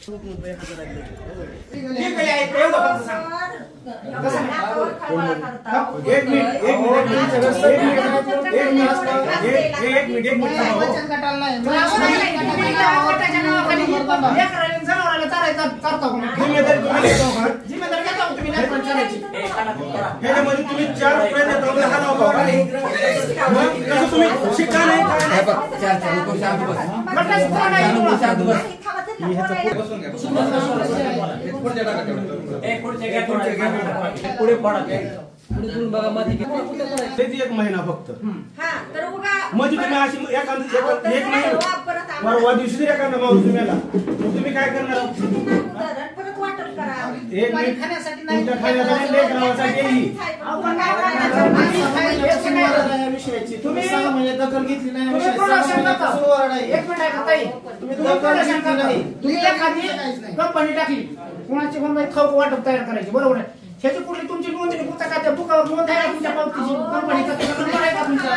एक मिनिट एक मिनिट एक मिनिट त्याच्यामध्ये तुम्ही चार रुपयाचा दगड हा नाव बघा नाही. मग कसं तुम्ही शिका नाही काय नाही. बघ, चार चार नको शांत बस. शांत बस, शांत बस. पुढे पडा एक महिना फक्त. म्हणजे तुम्ही अशी एखादा एक महिना. परवा दिवशी एखादा माणूस तुम्ही काय करणार? एक दुपारी मिनिट खाण्यासाठी नाही. तुमच्या खाण्यासाठी लेकरासाठी येईल. आपण काय करायचं? माणसं खायला यायचं नाही. या विषयाची तुम्ही सहा महिने दखल घेतली नाही तुम्ही विषय सहा production महिन्यापासून करता. ओरड आहे. एक मिनिट ऐका ताई. तुम्ही production करता. तुम्ही एखादी कंपनी टाकली कुणाची कोणती खप वाटप तयार करायची बरोबर आहे ह्याची कुठली तुमची नोंदणी पुस्तकाच्या बुकावर नोंद आहे का तुमच्या पावतीची कंपनीचा त्याचा नंबर आहे का तुमचा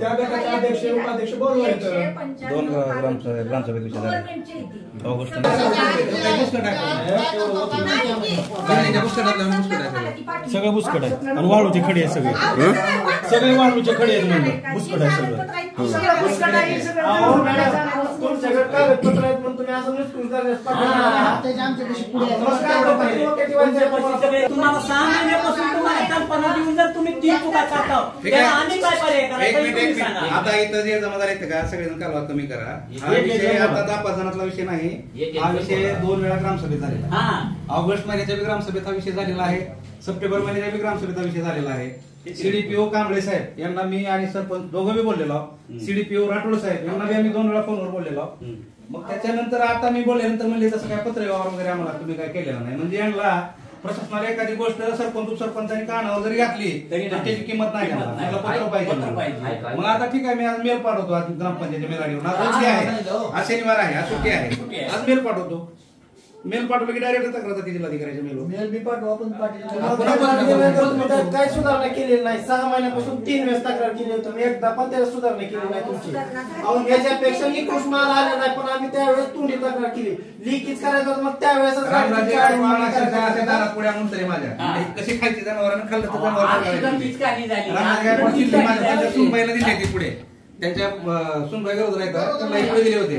त्या गटाचे सगळं बुसकट आहे आणि वाळूचे खडे आहे सगळे. सगळे वाळूचे खडे. आहेत म्हणजे बुसकट आहे. सगळं तुम्हाला सहा महिन्यापासून तुम्हाला कल्पना देऊन जर तुम्ही तीन चुका खाता आम्ही काय पर्याय करायचा? हे. आता इथं जे जमा झाले का सगळेजण कालवा कमी करा. हा विषय. आता दहा पाच जणातला विषय नाही हा विषय दोन वेळा ग्रामसभेत झालेला आहे. हा. ऑगस्ट महिन्याच्या बी ग्रामसभेत हा विषय झालेला आहे. सप्टेंबर महिन्याच्या बी ग्रामसभेत हा विषय झालेला आहे. सीडीपीओ कांबळे साहेब यांना मी आणि सरपंच दोघं बी बोललेलो. सीडीपीओ राठोड साहेब यांना बी आम्ही दोन वेळा फोनवर बोललेलो. मग त्याच्यानंतर आता मी बोलल्यानंतर म्हणले तसं काय पत्र व्यवहार वगैरे आम्हाला तुम्ही काय केलेला नाही. म्हणजे यांना प्रशासनाला एखादी गोष्ट सरपंच उपसरपंचांनी कानावर जरी घातली तरी तर नाही. त्याची किंमत नाही घेणार. नाही. त्याला पत्र पत्र पाहिजे. मग आता ठीक आहे मी आज मेल पाठवतो आज ग्रामपंचायतीच्या मेल आज सुट्टी आहे आज शनिवार आहे आज सुट्टी आहे. आज मेल पाठवतो मेल पाठवलं की डायरेक्ट तक्रार जाते जिल्हाधिकाऱ्याच्या मेल मेल बी पाठवा आपण तुम्ही त्यात काय सुधारणा केलेली नाही. सहा महिन्यापासून तीन वेळेस तक्रार केली होती. तुम्ही एकदा पण त्याला सुधारणा केली नाही तुमची. अहो याच्यापेक्षा निकृष्ट माल आला नाही पण आम्ही त्यावेळेस तोंडी तक्रार केली. लिकीच करायचं मग त्यावेळेस पुढे आणून तरी माझ्या. कशी खायची जनावरांना खाल्लं तर जनावर सुनबाईला दिले होते पुढे. त्यांच्या सुनबाई गरोदर आहेत त्यांना हे पुढे दिले होते.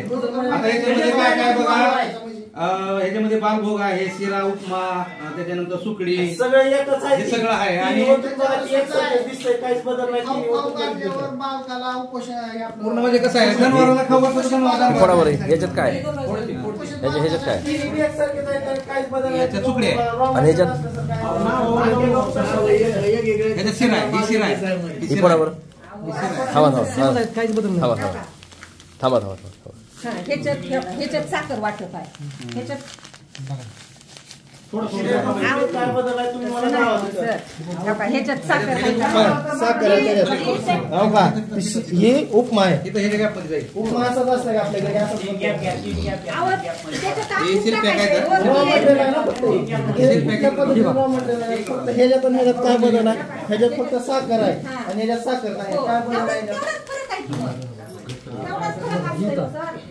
आता याच्यामध्ये काय काय बघा. ह्याच्यामध्ये बालभोग आहे शिरा उपमा अं, त्याच्यानंतर सुकडी. सगळं एकच आहे. हे सगळं आहे. आणि- दिसतंय काहीच बदल नाही. खाऊ- तिन्ही खाऊ वस्तू एकच काढल्यावर दिसतंय. बालकाला उपोषण आहे आपलं. पूर्ण म्हणजे कसं आहे? जनावराला खाऊ तर जनावर याच्यात काय? याच्या ह्याच्यात काय? तिन्ही बी एकसारखेच आहेत, त्यात काहीच बदल नाही. याच्यात आहे. आणि ह्याच्यात? ह्याच्यात शिरा आहे ही शिरा आहे. ही ही शिरा आहे. थांबा थांबा थांबा थांबा. थांबा थांबा थांबा. ह्याच्यात ह्याच्यात साखर वाटप आहे ह्याच्यात काय बदल आहे तुम्ही मला नाव सर हो का, ह्याच्यात साखर आहे का? साखर आहे त्याच्यात. हो का? ही उपमा आहे हे उपमा असाच असतं का आपल्याकडे असंच गॅप बनतं. गॅप गॅप गॅप अहो, गॅप त्याच्यात हे आपण शिरप्या काय टाकायचं, करतात? रोज raw बिर्याणी. material आहे ना फक्त. हे कुठल्या पद्धतीचं raw material आहे? फक्त ह्याच्यात आणि ह्याच्यात काय बदल आहे ह्याच्यात फक्त साखर आहे आणि ह्याच्यात साखर नाही हो, काय बदल आहे तेवढाच ह्याच्यात? तेवढाच फरक आहे की मग. तेवढाच फरक असतो, सर.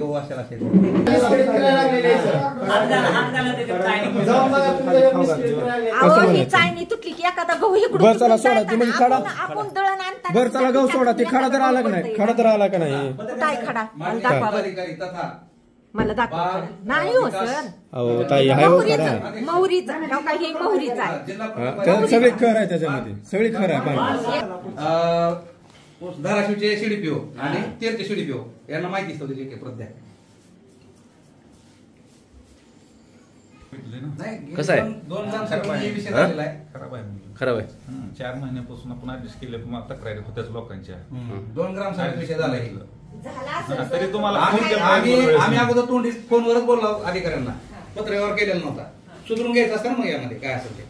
गहू असेल असेल. अहो ही चाळणी तुटली की एखादा गहू इकडून बरं, चला, तिकडून सोडा. जायचा तुम्ही ना. खडा- आपण- दळण बरं चला गहू सोडा ते खडा तर आला का नाही खडा तर आला का नाही कुठं आहे खडा मला दाखवा बरं. जिल्हाधिकारी तथा मला दाखवा बाल खडा. नाही हो विकास- सर अहो ताई हाय हो खडा मोहरीचा मोहरीचा हो का हे मोहरीचा आहे जिल्हा हा, परिषद- तर सगळी खर आहे त्याच्यामध्ये सगळी खर आहे पाणी अं, धाराशिवचे सीडीपीओ आणि तेरचे सीडीपीओ यांना माहिती असतं त्याची द्या नाही, कसं आहे? दोन- दोन ग्रामसभेमध्ये विषय हा? झालेला आहे. खराब आहे म्हणजे. खराब आहे. चार महिन्यापासून आपण ऍडजस्ट केले पण तक्रारी होत्याच लोकांच्या. दोन ग्रामसभेत विषय झाला आहे. झाला हा, असेल, तरी. तुम्हाला आम्ही केला आम्ही आहे. आम्ही अगोदर तोंडी फोनवरच बोललो अधिकाऱ्यांना. पत्रव्यवहार केलेला नव्हता. सुधरून घ्यायचं असतं ना मग यामध्ये काय असेल ते.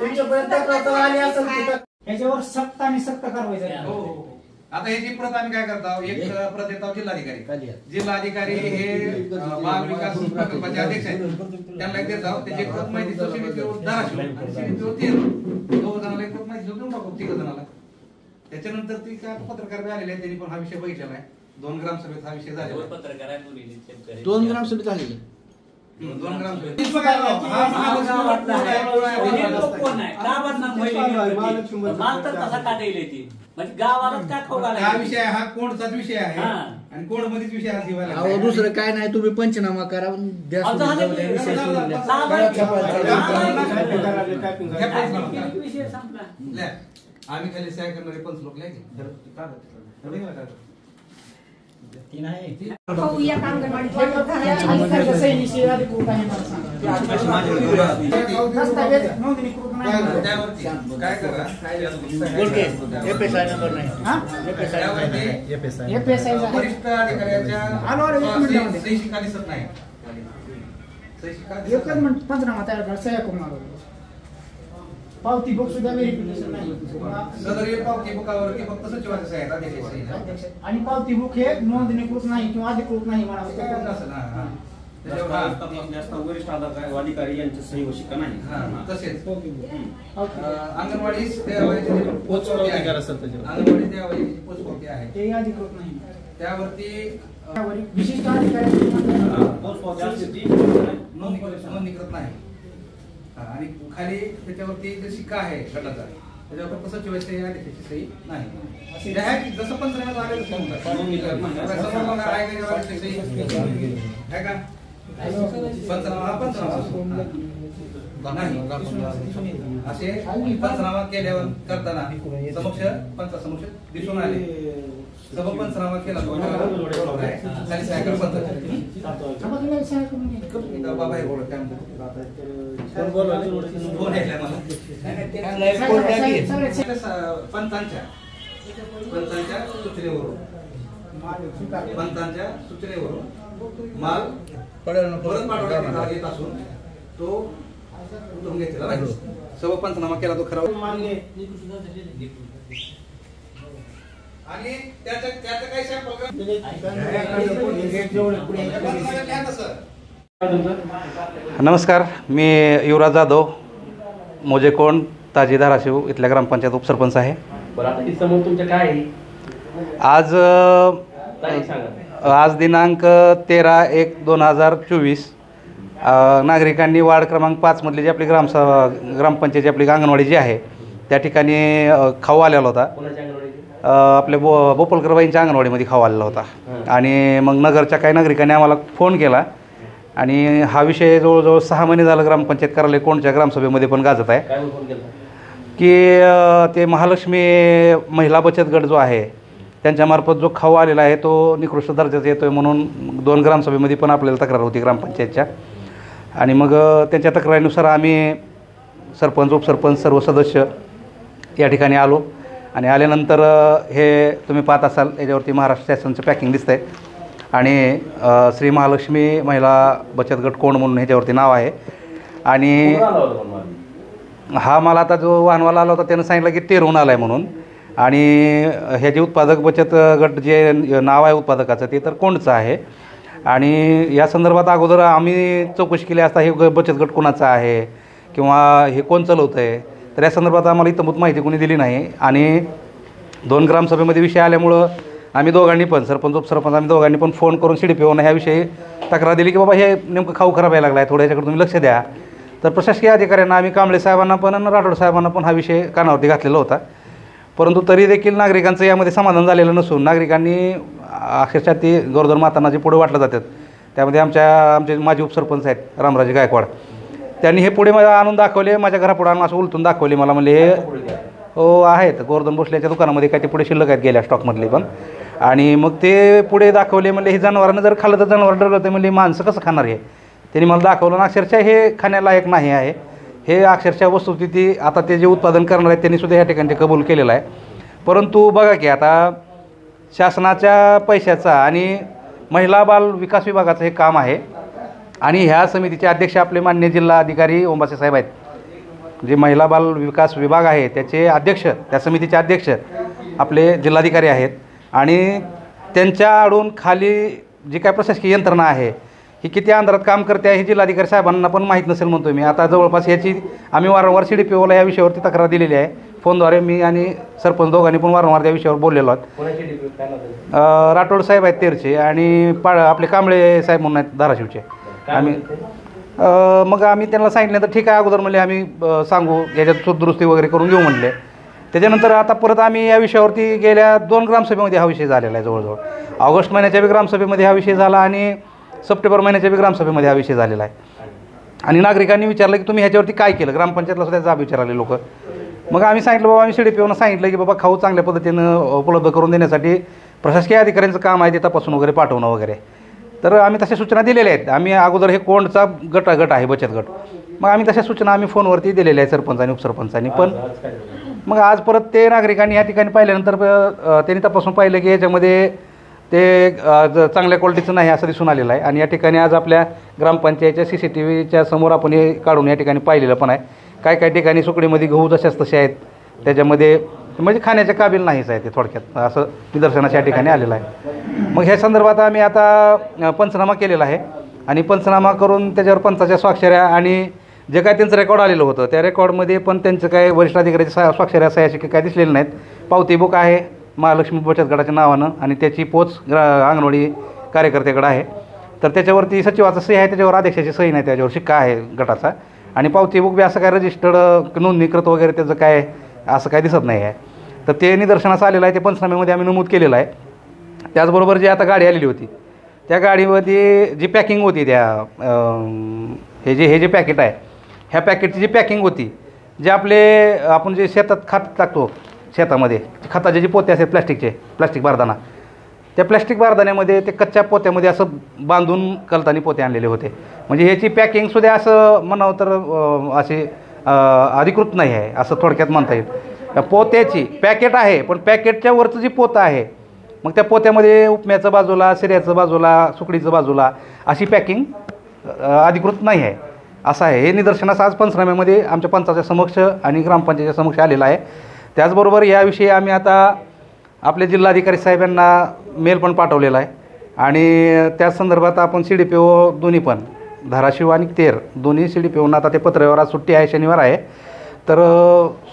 तुमच्यापर्यंत तक्रार आली असेल ह्याच्यावर सक्त आणि सक्त कारवाई झाली. हो, हो, हो. आता ह्याची प्रत आम्ही काय करतो एक प्रत येतो जिल्हाधिकारी. जिल्हाधिकारी हे बाल विकास प्रकल्पाचे अध्यक्ष आहेत. त्यांना एक देत आहोत त्याची एक प्रत माहिती दोघ जणांना एक प्रत माहिती देऊन टाकू तिघ जणांना त्याच्यानंतर ती काय पत्रकार बी आलेले आहेत त्यांनी पण हा विषय बघितलेला आहे. दोन ग्रामसभेत हा विषय झालेला. दोन दोन ग्रामसभेत हा, विषय हा कोणताच विषय आहे आणि कोण मध्येच विषय हा दुसरं काय नाही तुम्ही पंचनामा करा द्या आम्ही खाली सह्या करणारे पंच लोक लय की. भाऊ एक अंगणवाडीत वाटप झाला. आणि सैनिशी अधिकृत आहे मला सांगा. एकच नाही. मिनिट पंचनामा तयार करा सह्या करून पावती बुक सुद्धा व्हेरिफिकेशन नाही. सदर पावती फक्त सही नाही. अध्यक्ष. आणि पावती बुक हे नोंदणीकृत नाही किंवा अधिकृत नाही काय म्हणावं हा, हा. हा, वरिष्ठ अधिकारी यांचं सही व शिक्का नाही. हा, तसेच. अंगणवाडी पोचपावती. असेल त्याच्यावर. अंगणवाडी पोचपावती आहे ते अधिकृत नाही. त्यावरती विशिष्ट पोचपावती नोंदणी नोंदणीकृत नाही. हा, आणि खाली त्याच्यावरती जे शिक्का आहे गटाचा त्याच्यावर सही आहे त्याची सही नाही. ते आहे की जसं आलेलं समजा. आहे का त्याची सही? आहे का? पंचनामा पंचनामा असतो. नाही असे पंचनामा केल्यावर करताना समक्ष पंचासमक्ष दिसून आले. पंचनामा केला. खाली सायकल पंच. बाबा हे बोलत काय म्हणतात? पंचांच्या पंचांच्या सूचनेवरून पंचांच्या सूचनेवरून माल परत पाठवण्यात येत असून तो उतरून सर्व पंचनामा केला तो खरा आणि त्याच्या त्याचं काही नमस्कार मी युवराज जाधव मोजेकोण ताजी धाराशिव इथल्या ग्रामपंचायत उपसरपंच आहे. आज आज दिनांक तेरा एक दोन हजार चोवीस नागरिकांनी वार्ड क्रमांक पाचमधली जी आपली ग्रामसभा ग्रामपंचायतची आपली अंगणवाडी जी आहे त्या ठिकाणी खाऊ आलेला होता. आपल्या बो बोपलकरबाईंच्या अंगणवाडीमध्ये खाऊ आलेला होता. आणि मग नगरच्या काही नागरिकांनी आम्हाला फोन केला आणि हा विषय जवळजवळ सहा महिने झालं ग्रामपंचायत कार्यालय कोणच्या ग्रामसभेमध्ये पण गाजत आहे. की ते महालक्ष्मी महिला बचत गट जो आहे त्यांच्यामार्फत जो खाऊ आलेला आहे तो निकृष्ट दर्जाचा येतो आहे म्हणून दोन ग्रामसभेमध्ये पण आपल्याला तक्रार होती ग्रामपंचायतच्या. आणि मग त्यांच्या तक्रारीनुसार आम्ही सरपंच उपसरपंच सर्व सदस्य या ठिकाणी आलो. आणि आल्यानंतर हे तुम्ही पाहत असाल याच्यावरती महाराष्ट्र शासनाचं पॅकिंग दिसतं आहे आणि श्री महालक्ष्मी महिला बचत गट कोण म्हणून ह्याच्यावरती नाव आहे. आणि? हा मला आता जो वाहनवाला आला होता त्यानं सांगितलं की तेरहून आला आहे म्हणून. आणि ह्याचे उत्पादक बचत गट जे नाव आहे उत्पादकाचं ते तर कोणचं आहे? आणि या संदर्भात अगोदर आम्ही चौकशी केली असता हे ग- बचत गट कोणाचा आहे? किंवा हे कोण चालवतं आहे तर या संदर्भात आम्हाला इतंभूत माहिती कोणी दिली नाही. आणि दोन ग्रामसभेमध्ये विषय आल्यामुळं आम्ही दोघांनी पण सरपंच उपसरपंच आम्ही दोघांनी पण फोन करून सी डी पी ओनं ह्याविषयी तक्रार दिली की बाबा हे नेमकं खाऊ खराब यायला लागला आहे थोडं याच्याकडे तुम्ही लक्ष द्या. तर प्रशासकीय अधिकाऱ्यांना आम्ही कांबळे साहेबांना पण आणि राठोड साहेबांना पण हा विषय कानावरती घातलेला होता. परंतु तरी देखील नागरिकांचं यामध्ये समाधान झालेलं नसून नागरिकांनी अक्षरशः ती गरोदर मातांना जे पुढे वाटलं जातात त्यामध्ये आमच्या आमचे माजी उपसरपंच आहेत रामराजे गायकवाड. त्यांनी हे पुढे मला आणून दाखवले माझ्या घरापुढे आणून असं उलटून दाखवले मला म्हणले हे हो आहेत. गोवर्धन भोसल्याच्या दुकानामध्ये काय ते पुढे शिल्लक आहेत गेल्या स्टॉकमधले पण. आणि मग ते पुढे दाखवले म्हणले हे जनावरांना जर खाल्लं तर जनावर डरलं तर म्हणले माणसं कसं खाणार हे? त्यांनी मला दाखवलं आणि अक्षरशः हे खाण्यालायक नाही आहे. हे अक्षरशः वस्तुस्थिती आता ते जे उत्पादन करणार आहेत त्यांनी सुद्धा या ठिकाणी कबूल केलेलं आहे. परंतु बघा की आता शासनाच्या पैशाचा आणि महिला बाल विकास विभागाचं हे काम आहे. आणि ह्या समितीचे अध्यक्ष आपले मान्य जिल्हा अधिकारी ओंबासे साहेब आहेत. जे महिला बाल विकास विभाग आहे त्याचे अध्यक्ष त्या समितीचे अध्यक्ष आपले जिल्हाधिकारी आहेत. आणि त्यांच्या आडून खाली जी काय प्रशासकीय यंत्रणा आहे ही किती अंधारात काम करते आहे हे जिल्हाधिकारी साहेबांना पण माहीत नसेल म्हणतो मी. आता जवळपास याची आम्ही वारंवार सी डी पी ओला या विषयावरती तक्रार दिलेली आहे. फोनद्वारे मी आणि सरपंच दोघांनी पण वारंवार त्या विषयावर बोललेलो आहोत. राठोड साहेब आहेत तेरचे आणि पा आपले कांबळे साहेब म्हणून आहेत धाराशिवचे. आम्ही मग आम्ही त्यांना सांगितलं तर ठीक आहे अगोदर म्हणले आम्ही सांगू याच्यात सुदुरुस्ती वगैरे करून घेऊ म्हणले. त्याच्यानंतर आता परत आम्ही या विषयावरती गेल्या दोन ग्रामसभेमध्ये हा विषय झालेला आहे जवळजवळ. ऑगस्ट महिन्याच्या बी ग्रामसभेमध्ये हा विषय झाला आणि सप्टेंबर महिन्याच्या बी ग्रामसभेमध्ये हा विषय झालेला आहे. आणि नागरिकांनी विचारलं की तुम्ही ह्याच्यावरती काय केलं? ग्रामपंचायतला सुद्धा जाब विचारले लोक. मग आम्ही सांगितलं बाबा आम्ही शिडी डी सांगितलं की बाबा खाऊ चांगल्या पद्धतीनं उपलब्ध करून देण्यासाठी प्रशासकीय अधिकाऱ्यांचं काम आहे ते तपासून वगैरे पाठवणं वगैरे. तर आम्ही तशा सूचना दिलेल्या आहेत. आम्ही अगोदर हे कोंडचा गट गट आहे बचत गट. मग आम्ही तशा सूचना आम्ही फोनवरती दिलेल्या आहेत सरपंचांनी उपसरपंचांनी. पण मग आज परत ते नागरिकांनी या ठिकाणी पाहिल्यानंतर त्यांनी तपासून पाहिलं की याच्यामध्ये ते चांगल्या क्वालिटीचं नाही असं दिसून आलेलं आहे. आणि या ठिकाणी आज आपल्या ग्रामपंचायतच्या सी सी टी व्हीच्या समोर आपण हे काढून या ठिकाणी पाहिलेलं पण आहे. काय काय ठिकाणी सुकडीमध्ये गहू जशाच तसे आहेत त्याच्यामध्ये म्हणजे खाण्याच्या काबिल नाहीच आहे ते थोडक्यात. असं निदर्शनास या ठिकाणी आलेलं आहे. मग ह्या संदर्भात आम्ही आता पंचनामा केलेला आहे. आणि पंचनामा करून त्याच्यावर पंचाच्या स्वाक्षऱ्या आणि जे काय त्यांचं रेकॉर्ड आलेलं होतं त्या रेकॉर्डमध्ये पण त्यांचं काय वरिष्ठ अधिकाऱ्याचे सा स्वाक्षऱ्या सह्याशी काय दिसलेले नाहीत. पावती बुक आहे महालक्ष्मी बचत गटाच्या नावानं आणि त्याची पोच ग्रा अंगणवाडी कार्यकर्त्याकडे आहे. तर त्याच्यावरती सचिवाचं सही आहे त्याच्यावर अध्यक्षाची सही नाही त्याच्यावर शिक्का आहे गटाचा. आणि पावती बुक बी असं काय रजिस्टर्ड नोंदणीकृत वगैरे त्याचं काय असं काय दिसत नाही आहे. तर ते निदर्शनास आलेलं आहे ते पंचनाम्यामध्ये आम्ही नमूद केलेलं आहे. त्याचबरोबर जी आता गाडी आलेली होती त्या गाडीमध्ये जी पॅकिंग होती त्या हे जे हे जे पॅकेट आहे ह्या पॅकेटची जी पॅकिंग होती जे आपले आपण जे शेतात खात टाकतो शेतामध्ये खताचे जे पोते असतात प्लॅस्टिकचे प्लॅस्टिक बारदाना त्या प्लॅस्टिक बारदाण्यामध्ये ते कच्च्या पोत्यामध्ये असं बांधून कलतानी पोते आणलेले होते. म्हणजे ह्याची पॅकिंगसुद्धा असं म्हणावं तर असे अधिकृत नाही आहे असं थोडक्यात म्हणता येईल. पोत्याची पॅकेट आहे पण पॅकेटच्या वरचं जी पोतं आहे मग त्या पोत्यामध्ये उपम्याचं बाजूला सिऱ्याचं बाजूला सुकडीचं बाजूला अशी पॅकिंग अधिकृत नाही आहे. असं आहे. हे निदर्शनास आज पंचनाम्यामध्ये आमच्या पंचाच्या समक्ष आणि ग्रामपंचायतीच्या समक्ष आलेलं आहे. त्याचबरोबर याविषयी आम्ही आता आपले जिल्हाधिकारी साहेबांना मेल पण पाठवलेला आहे. आणि त्या संदर्भात आपण सी डी पी ओ दोन्ही पण धाराशिव आणि तेर दोन्ही सी डी पी ओना आता ते पत्रव्यवहार सुट्टी आहे शनिवार आहे. तर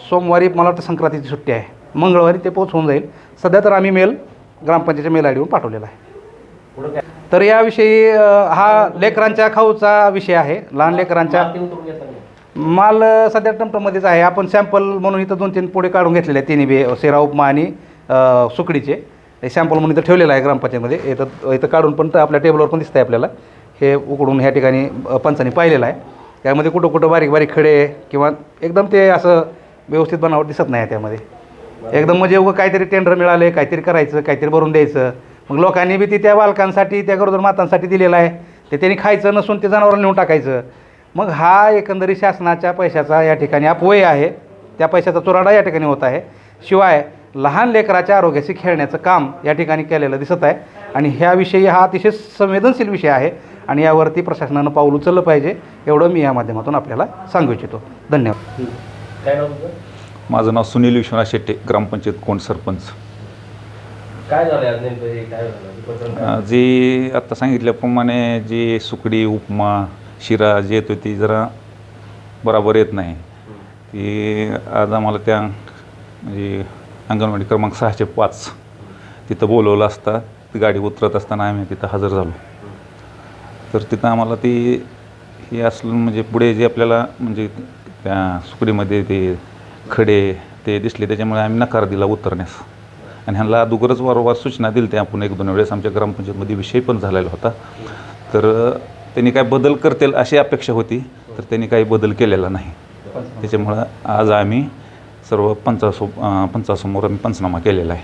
सोमवारी मला वाटतं संक्रांतीची सुट्टी आहे. मंगळवारी ते पोचवून जाईल. सध्या तर आम्ही मेल ग्रामपंचायतीच्या मेल आय डीवर पाठवलेला आहे. तर याविषयी हा लेकरांच्या खाऊचा विषय आहे. लहान लेकरांच्या. माल सध्या टमटममध्येच आहे. आपण सॅम्पल म्हणून इथं दोन तीन पुढे काढून घेतलेले आहेत. तिन्ही बी सेरा उपमा आणि सुकडीचे. हे सॅम्पल म्हणून इथं ठेवलेलं आहे ग्रामपंचायतमध्ये. इथं इथं काढून पण आपल्या टेबलवर पण दिसतं आहे आपल्याला. हे उकडून ह्या ठिकाणी पंचांनी पाहिलेलं आहे. त्यामध्ये कुठं कुठं बारीक बारीक खडे किंवा एकदम ते असं व्यवस्थित बनावट दिसत नाही आहे त्यामध्ये एकदम म्हणजे उगं काहीतरी टेंडर मिळाले काहीतरी करायचं काहीतरी भरून द्यायचं. मग लोकांनी बी ती त्या बालकांसाठी त्या गरोदर मातांसाठी दिलेलं आहे. ते त्यांनी खायचं नसून ते जनावरांना नेऊन टाकायचं. मग हा एकंदरीत शासनाच्या पैशाचा या ठिकाणी अपव्यय आहे. त्या पैशाचा चुराडा या ठिकाणी होत आहे. शिवाय लहान लेकराच्या आरोग्याशी खेळण्याचं काम या ठिकाणी केलेलं दिसत आहे. आणि ह्याविषयी हा अतिशय संवेदनशील विषय आहे आणि यावरती प्रशासनानं पाऊल उचललं पाहिजे एवढं मी या माध्यमातून आपल्याला सांगू इच्छितो. धन्यवाद. काय नाव तुझं? माझं नाव सुनील विश्वनाथ शेट्टे ग्रामपंचायत कोण सरपंच. काय झालं आज नेमकं? हे काय झालं? प्रकरण काय? जी आत्ता सांगितल्याप्रमाणे जी सुकडी उपमा शिरा जे येतो ती जरा बराबर येत नाही. ती आज आम्हाला त्या म्हणजे अंगणवाडी क्रमांक सहाशे पाच तिथं बोलवलं असता. ती गाडी उतरत असताना आम्ही तिथं हजर झालो. तर तिथं आम्हाला ती हे असलं म्हणजे पुढे जे आपल्याला म्हणजे त्या सुकडीमध्ये ते खडे ते दिसले त्याच्यामुळे आम्ही नकार दिला उतरण्यास. आणि ह्यांना अगोदरच वारंवार सूचना दिली त्या आपण एक दोन वेळेस आमच्या ग्रामपंचायतमध्ये विषय पण झालेला होता. तर त्यांनी काय बदल करतील अशी अपेक्षा होती तर त्यांनी काही बदल केलेला नाही. त्याच्यामुळं आज आम्ही सर्व पंचासो पंचासमोर आम्ही पंचनामा केलेला आहे.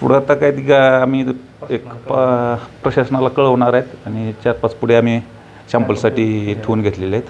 पुढे आता? काय ती गा- आम्ही एक प प्रशासनाला कळवणार आहेत आणि चार पाच पुढे आम्ही सॅम्पलसाठी ठेवून घेतलेले आहेत.